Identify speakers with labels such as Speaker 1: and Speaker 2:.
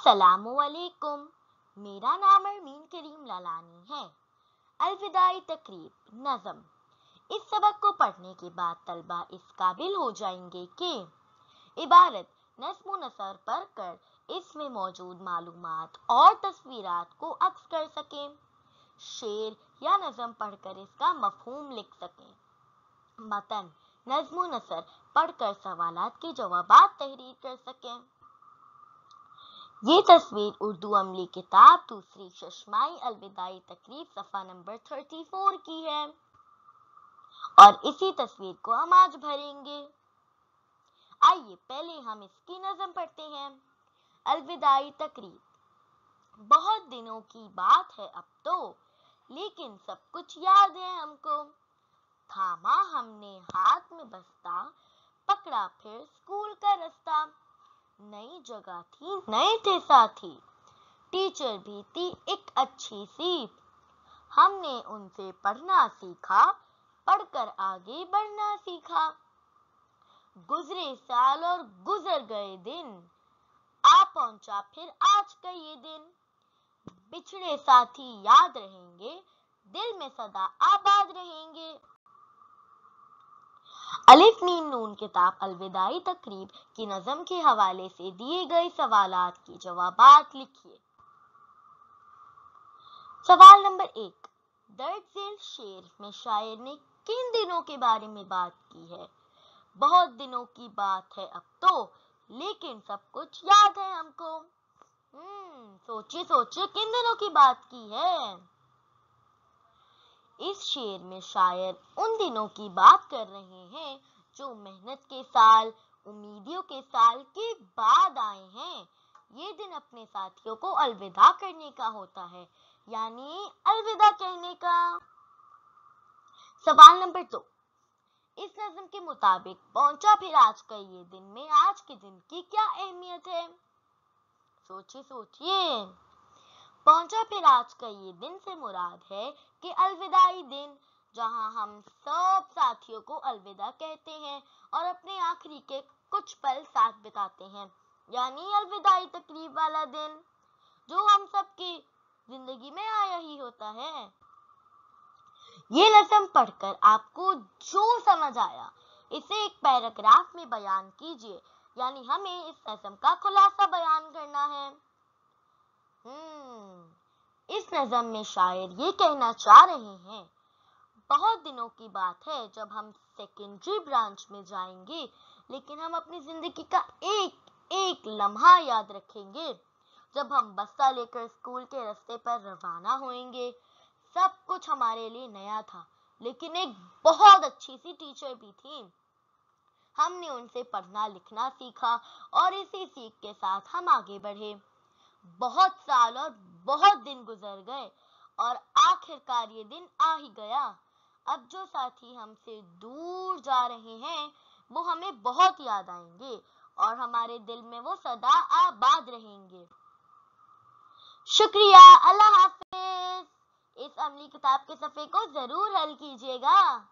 Speaker 1: असलामुअलैकुम मेरा नाम अरमीन करीम लालानी है। अलविदाई तकरीब, नज़म। इस सबक को पढ़ने के बाद तलबा इस काबिल हो जाएँगे कि इबारत नस्म नसर पढ़कर इसमें मौजूद मालूम और तस्वीरात को अक्स कर सकें। शेर या नज़म पढ़कर इसका मफहूम लिख सकें। मतन नज्म नसर पढ़कर सवालात के जवाब तहरीर कर सकें। ये तस्वीर उर्दू अमली किताब, दूसरी चश्माई, अलविदाई तकरीब, सफ़ा नंबर 34 की है। और इसी तस्वीर को हम आज भरेंगे। आइए, पहले हम इसकी नज़म पढ़ते हैं। अलविदाई तकरीब, बहुत दिनों की बात है अब तो लेकिन सब कुछ याद है हमको। थामा हमने हाथ में बस्ता, पकड़ा फिर स्कूल का रास्ता। नई जगह थी, नए थे। साथी टीचर भी थी एक अच्छी सी। हमने उनसे पढ़ना सीखा, पढ़कर आगे बढ़ना सीखा। गुजरे साल और गुजर गए दिन, आ पहुँचा फिर आज का ये दिन। बिछड़े साथी याद रहेंगे, दिल में सदा आबाद रहेंगे। अलिफ मीम नून किताब अलविदाई तकरीब की नज़म के हवाले से दिए गए सवालात के जवाबात लिखिए। सवाल नंबर एक दर्द झेल शेर में शायर ने किन दिनों के बारे में बात की है? बहुत दिनों की बात है अब तो लेकिन सब कुछ याद है हमको। हम्म सोचिए सोचिए, किन दिनों की बात की है? इस शेर में शायर उन दिनों की बात कर रहे हैं जो मेहनत के साल, उम्मीदियों के साल के बाद आए हैं। ये दिन अपने साथियों को अलविदा करने का होता है, यानी अलविदा कहने का। सवाल नंबर दो। इस नज्म के मुताबिक पहुँचा फिर आज का ये दिन में आज के दिन की क्या अहमियत है? सोचिए सोचिए। पहुँचा फिर आज का ये दिन से मुराद है कि अलविदाई दिन, जहाँ हम सब साथियों को अलविदा कहते हैं और अपने आखिरी के कुछ पल साथ बिताते हैं। यानी अलविदाई तकरीब वाला दिन, जो हम सब की ज़िंदगी में आया ही होता है। ये नज़म पढ़कर आपको जो समझ आया, इसे एक पैराग्राफ में बयान कीजिए। यानी हमें इस नज़म का खुलासा बयान करना है। इस नज़म में शायर ये कहना चाह रहे हैं, बहुत दिनों की बात है जब हम सेकेंडरी ब्रांच में जाएँगे, लेकिन हम अपनी ज़िंदगी का एक एक लम्हा याद रखेंगे। जब हम बस्ता लेकर स्कूल के रास्ते पर रवाना होएँगे, सब कुछ हमारे लिए नया था, लेकिन एक बहुत अच्छी सी टीचर भी थी। हमने उनसे पढ़ना लिखना सीखा और इसी सीख के साथ हम आगे बढ़े। बहुत साल और बहुत दिन गुजर गए और आखिरकार ये दिन आ ही गया। अब जो साथी हमसे दूर जा रहे हैं, वो हमें बहुत याद आएँगे और हमारे दिल में वो सदा आबाद रहेंगे। शुक्रिया, अल्लाह हाफिज। इस अमली किताब के सफ़े को ज़रूर हल कीजिएगा।